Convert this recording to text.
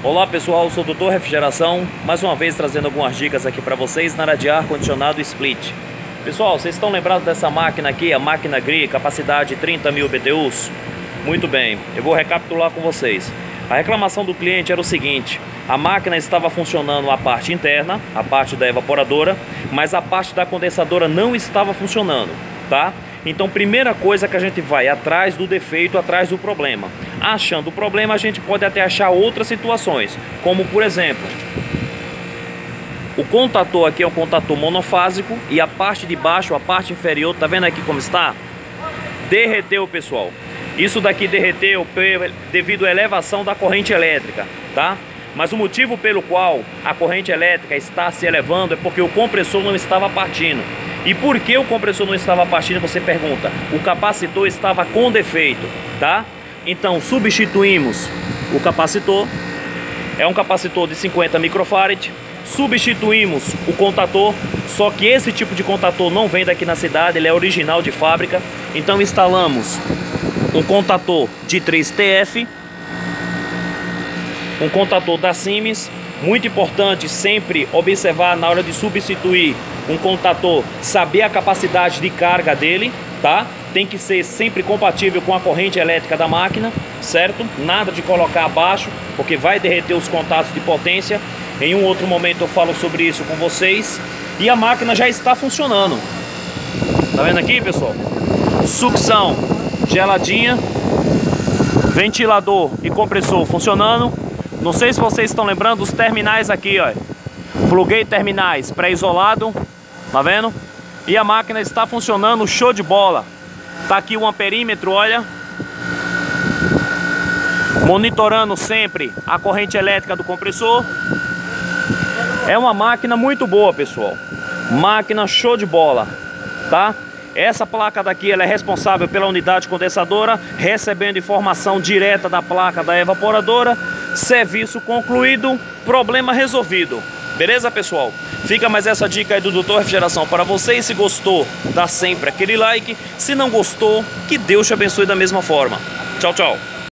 Olá pessoal, sou o Doutor Refrigeração, mais uma vez trazendo algumas dicas aqui para vocês na área de ar-condicionado split. Pessoal, vocês estão lembrados dessa máquina aqui, a máquina GRI, capacidade 30 mil BTUs? Muito bem, eu vou recapitular com vocês. A reclamação do cliente era o seguinte, a máquina estava funcionando a parte interna, a parte da evaporadora, mas a parte da condensadora não estava funcionando, tá? Então, primeira coisa que a gente vai atrás do defeito, atrás do problema. Achando o problema, a gente pode até achar outras situações, como por exemplo, o contator aqui é um contator monofásico e a parte de baixo, a parte inferior, tá vendo aqui como está? Derreteu, pessoal. Isso daqui derreteu devido à elevação da corrente elétrica, tá? Mas o motivo pelo qual a corrente elétrica está se elevando é porque o compressor não estava partindo. E por que o compressor não estava partindo, você pergunta? O capacitor estava com defeito, tá? Então substituímos o capacitor, é um capacitor de 50 microfarad, substituímos o contator, só que esse tipo de contator não vem daqui na cidade, ele é original de fábrica, então instalamos um contator de 3TF, um contator da Siemens, muito importante sempre observar na hora de substituir um contator, saber a capacidade de carga dele, tá? Tem que ser sempre compatível com a corrente elétrica da máquina, certo? Nada de colocar abaixo, porque vai derreter os contatos de potência. Em um outro momento eu falo sobre isso com vocês. E a máquina já está funcionando. Tá vendo aqui, pessoal? Sucção geladinha, ventilador e compressor funcionando. Não sei se vocês estão lembrando dos terminais aqui, ó. Pluguei terminais pré-isolado, Tá vendo? E a máquina está funcionando show de bola. Tá aqui o amperímetro, olha. Monitorando sempre a corrente elétrica do compressor. É uma máquina muito boa, pessoal. Máquina show de bola, tá? Essa placa daqui ela é responsável pela unidade condensadora, recebendo informação direta da placa da evaporadora. Serviço concluído, problema resolvido. Beleza, pessoal? Fica mais essa dica aí do Doutor Refrigeração para vocês. Se gostou, dá sempre aquele like. Se não gostou, que Deus te abençoe da mesma forma. Tchau, tchau.